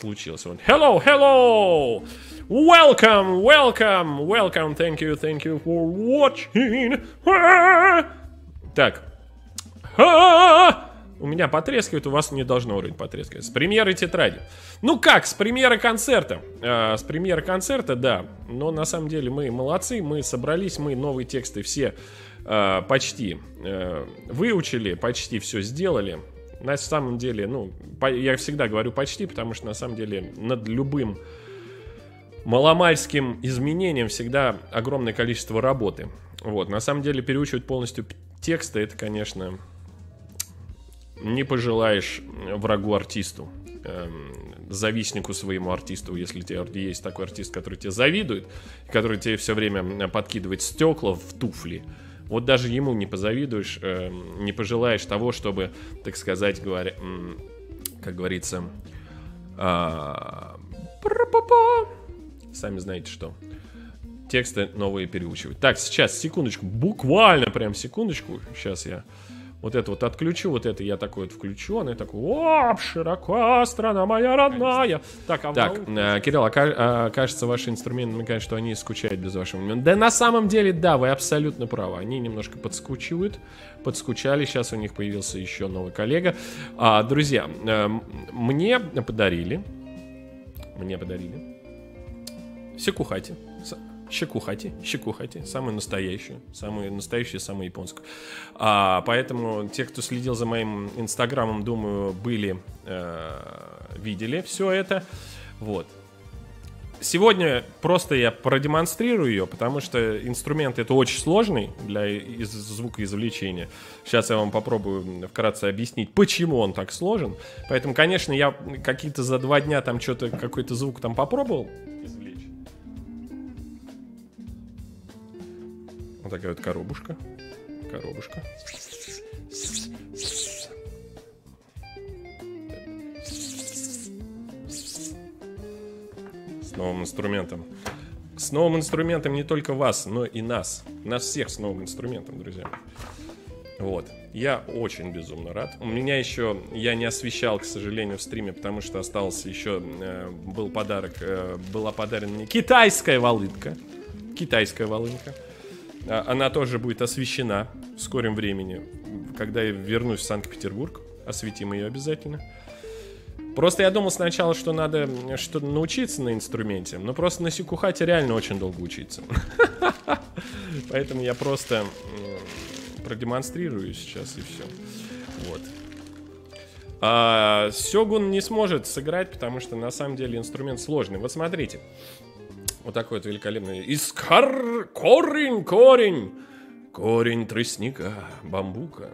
случилось. Вот. Hello, hello! Welcome, welcome, welcome, thank you, thank you for watching. Так. У меня потрескивает, у вас не должно уровень потрескивать. С премьеры тетради. Ну как, с премьеры концерта? Э, с премьеры концерта, да. Но на самом деле мы молодцы, мы собрались, мы новые тексты все э, почти э, выучили, почти все сделали. На самом деле, ну, по, я всегда говорю почти, потому что на самом деле над любым маломальским изменением всегда огромное количество работы. Вот, на самом деле переучивать полностью тексты, это, конечно, не пожелаешь врагу артисту, эм, завистнику своему артисту, если у тебя есть такой артист, который тебе завидует, который тебе все время подкидывает стекла в туфли, вот даже ему не позавидуешь, эм, не пожелаешь того, чтобы, так сказать, говоря, как говорится, а, сами знаете что. Тексты новые переучивать. Так, сейчас, секундочку, буквально прям секундочку. Сейчас я вот это вот отключу, вот это я такой вот включу, она такой, о, широко, страна моя родная. Так, а так э, Кирилл, а, а, кажется, ваши инструменты намекают, что они скучают без вашего внимания. Да на самом деле, да, вы абсолютно правы. Они немножко подскучивают, подскучали. Сейчас у них появился еще новый коллега. А, друзья, э, мне подарили, мне подарили Секухати щекухати, щекухати, самую настоящую, самую настоящую, самую японскую. А, поэтому те, кто следил за моим инстаграмом, думаю, были, э, видели все это. Вот. Сегодня просто я продемонстрирую ее, потому что инструмент это очень сложный для из звукоизвлечения. Сейчас я вам попробую вкратце объяснить, почему он так сложен. Поэтому, конечно, я какие-то за два дня там что-то, какой-то звук там попробовал, Вот такая вот коробушка. Коробушка. С новым инструментом. С новым инструментом не только вас, но и нас. Нас всех с новым инструментом, друзья. Вот. Я очень безумно рад. У меня еще, я не освещал, к сожалению, в стриме, потому что остался еще, э, был подарок, э, была подарена мне китайская волынка. Китайская волынка. А, она тоже будет освещена в скором времени. Когда я вернусь в Санкт-Петербург, осветим ее обязательно. Просто я думал сначала, что надо что научиться на инструменте, но просто на сикухате реально очень долго учиться. Поэтому я просто продемонстрирую сейчас и все. Вот. А, Сёгун не сможет сыграть, потому что на самом деле инструмент сложный. Вот смотрите. Вот такой вот великолепный. Искар... Корень, корень. Корень тростника, бамбука.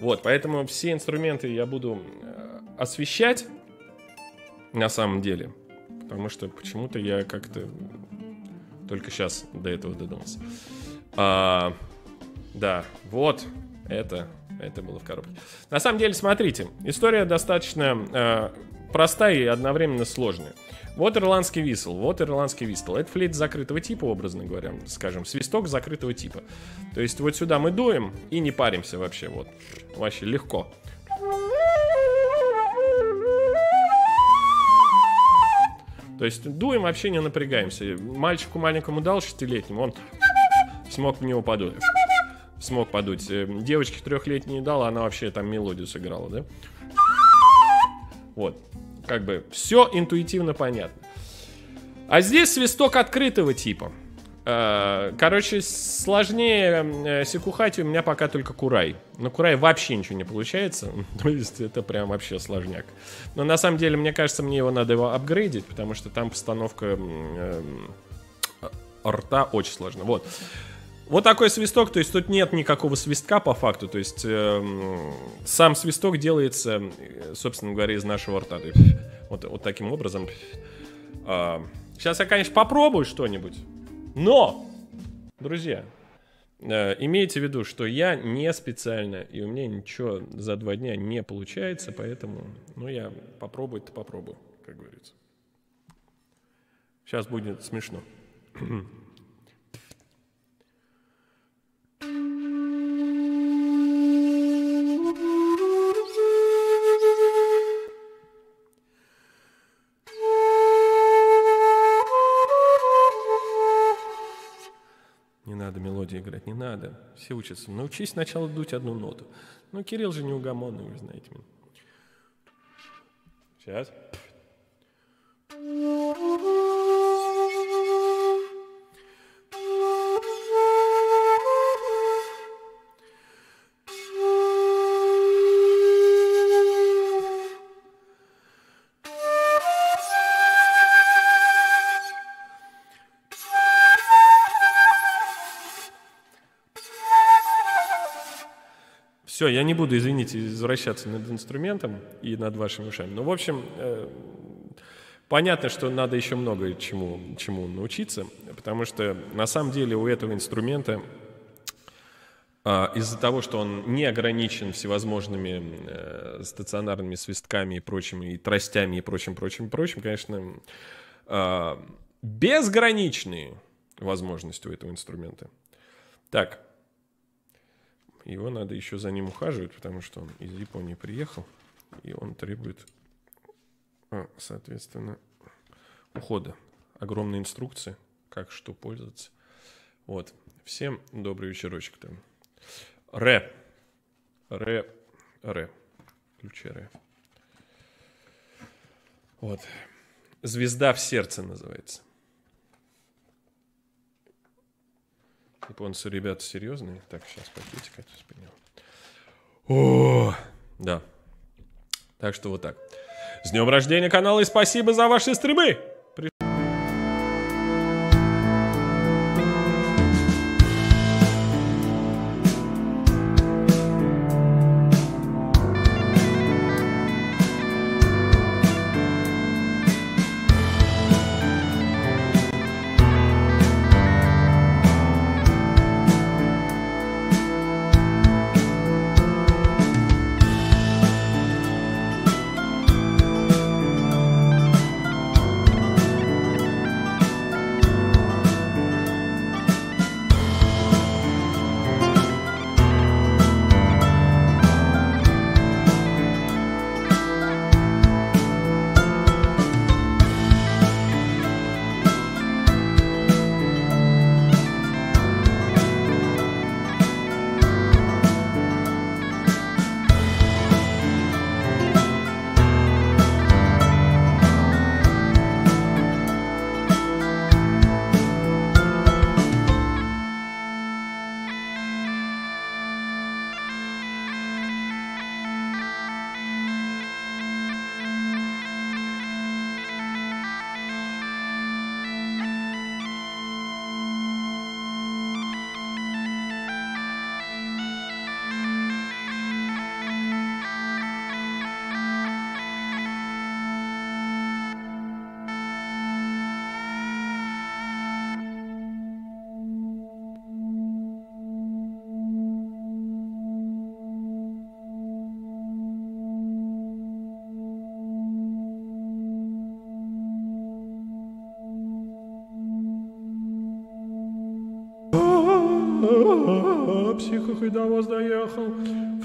Вот, поэтому все инструменты я буду э, освещать на самом деле. Потому что почему-то я как-то только сейчас до этого додумался. А, да, вот это, это было в коробке. На самом деле, смотрите, история достаточно э, простая и одновременно сложная. Вот ирландский висел, вот ирландский висел. Это флейт закрытого типа, образно говоря, скажем, свисток закрытого типа. То есть вот сюда мы дуем и не паримся вообще, вот. Вообще легко. То есть дуем, вообще не напрягаемся. Мальчику маленькому дал шестилетнему, он смог в него подуть. Смог подуть. Э, девочке трехлетней дал, она вообще там мелодию сыграла, да? Вот. Как бы все интуитивно понятно. А здесь свисток открытого типа. Э, короче, сложнее э, Секухати у меня пока только Курай. Но Курай вообще ничего не получается. То есть это прям вообще сложняк. Но на самом деле, мне кажется, мне его надо его апгрейдить, потому что там постановка э, рта очень сложно. Вот. Вот такой свисток, то есть тут нет никакого свистка по факту, то есть э, сам свисток делается, собственно говоря, из нашего рта. Есть, вот, вот таким образом. Э, сейчас я, конечно, попробую что-нибудь, но, друзья, э, имейте в виду, что я не специально, и у меня ничего за два дня не получается, поэтому, ну, я попробую-то попробую, как говорится. Сейчас будет смешно. ноте играть, не надо. Все учатся. Научись сначала дуть одну ноту. Ну, Кирилл же неугомонный, вы знаете меня. Сейчас. Все, я не буду, извините, извращаться над инструментом и над вашими ушами. Но, в общем, э, понятно, что надо еще много чему, чему научиться, потому что на самом деле у этого инструмента э, из-за того, что он не ограничен всевозможными э, стационарными свистками и прочими, и тростями и прочим, прочим, прочим, конечно, э, безграничные возможности у этого инструмента. Так, его надо еще за ним ухаживать, потому что он из Японии приехал, и он требует, а, соответственно, ухода. Огромные инструкции, как что пользоваться. Вот. Всем добрый вечерочек там. Ре. Ре. Ре. Ключи Ре. Вот. Звезда в сердце называется. Японцы, ребята, серьезные. Так, сейчас пакетик это вспомнил. О, да. Так что вот так. С днем рождения канала и спасибо за ваши стримы! Психохой до вас доехал.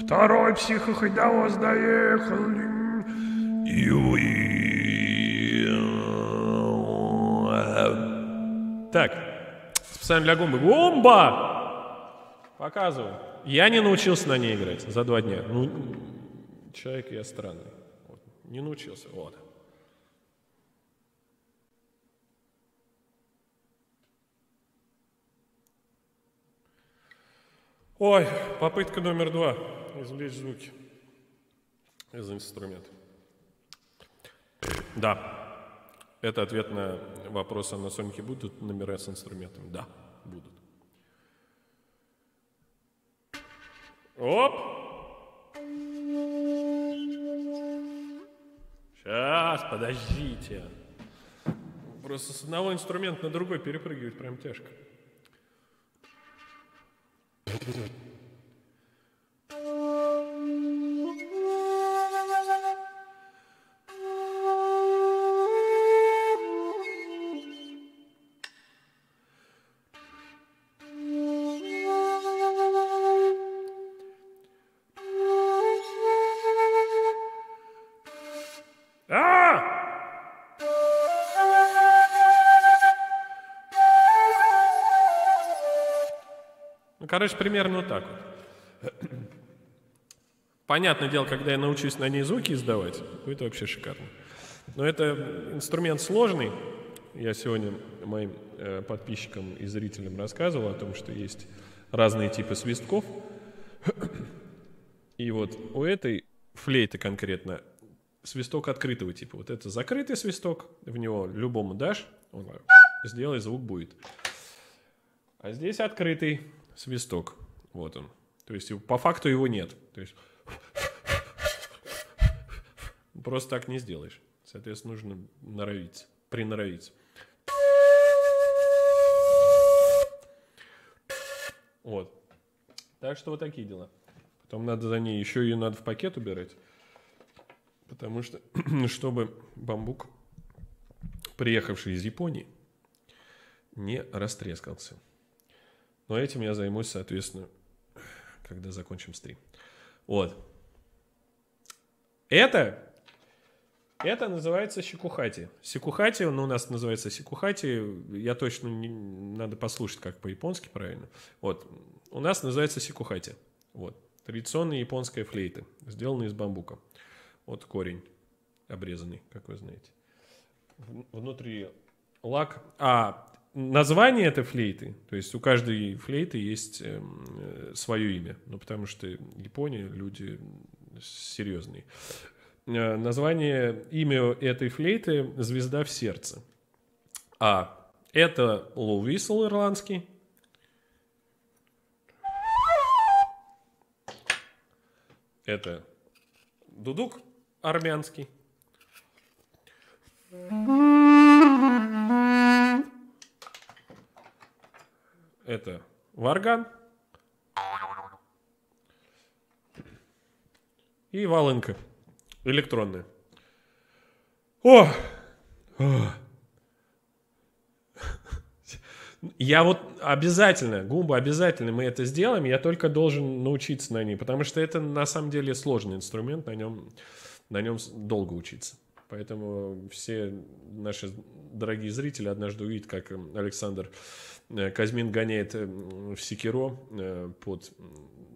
Второй психохой до вас доехал. Так, специально для гумбы. Гумба! Показываю. Я не научился на ней играть за два дня. Ну, человек я странный. Не научился. Вот. Ой, попытка номер два. Извлечь звуки из инструмента. Да. Это ответ на вопрос, а на Сонике будут номера с инструментом? Да, будут. Оп! Сейчас, подождите. Просто с одного инструмента на другой перепрыгивать прям тяжко. Tut, tut, tut. Короче, примерно вот так вот. Понятное дело, когда я научусь на ней звуки издавать, будет вообще шикарно. Но это инструмент сложный. Я сегодня моим э, подписчикам и зрителям рассказывал о том, что есть разные типы свистков. И вот у этой флейты конкретно свисток открытого типа. Вот это закрытый свисток, в него любому дашь, он сделай, звук будет. А здесь открытый свисток. Вот он. То есть по факту его нет. То есть просто так не сделаешь. Соответственно, нужно норовиться, приноровиться. Вот. Так что вот такие дела. Потом надо за ней, еще ее надо в пакет убирать. Потому что, чтобы бамбук, приехавший из Японии, не растрескался. Но этим я займусь, соответственно, когда закончим стрим. Вот. Это, это называется сикухати. Сикухати, он у нас называется сикухати. Я точно не, надо послушать, как по-японски правильно. Вот. У нас называется сикухати. Вот. Традиционная японская флейта, сделанная из бамбука. Вот корень обрезанный, как вы знаете. Внутри лак. А название этой флейты, то есть у каждой флейты есть э, свое имя, ну потому что Япония люди серьезные. Э, название, имя этой флейты «Звезда в сердце». А это low whistle ирландский. Это дудук армянский. Это варган. И волынка электронная. О! О! Я вот обязательно, гумба обязательно мы это сделаем, я только должен научиться на ней, потому что это на самом деле сложный инструмент, на нем, на нем долго учиться. Поэтому все наши дорогие зрители однажды увидят, как Александр э, Казьмин гоняет э, в Секиро э, под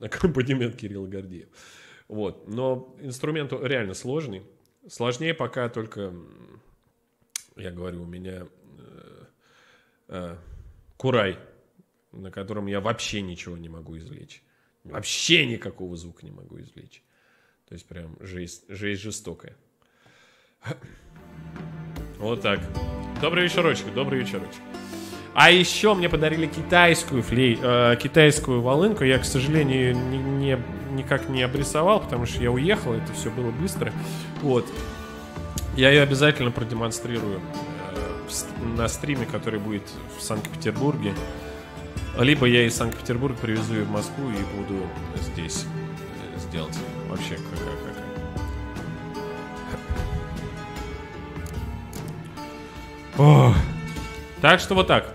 аккомпанемент Кирилла Гордеева. Вот. Но инструмент реально сложный. Сложнее пока только, я говорю, у меня Курай, на котором я вообще ничего не могу извлечь. Вообще никакого звука не могу извлечь. То есть прям жизнь, жизнь жестокая. Вот так. Добрый вечерочек, добрый вечерочек. А еще мне подарили китайскую флей, э, китайскую волынку. Я, к сожалению, не, не, никак не обрисовал, потому что я уехал, это все было быстро. Вот. Я ее обязательно продемонстрирую на стриме, который будет в Санкт-Петербурге. Либо я из Санкт-Петербурга привезу ее в Москву и буду здесь э, сделать. Вообще, какая Ох. Так что вот так.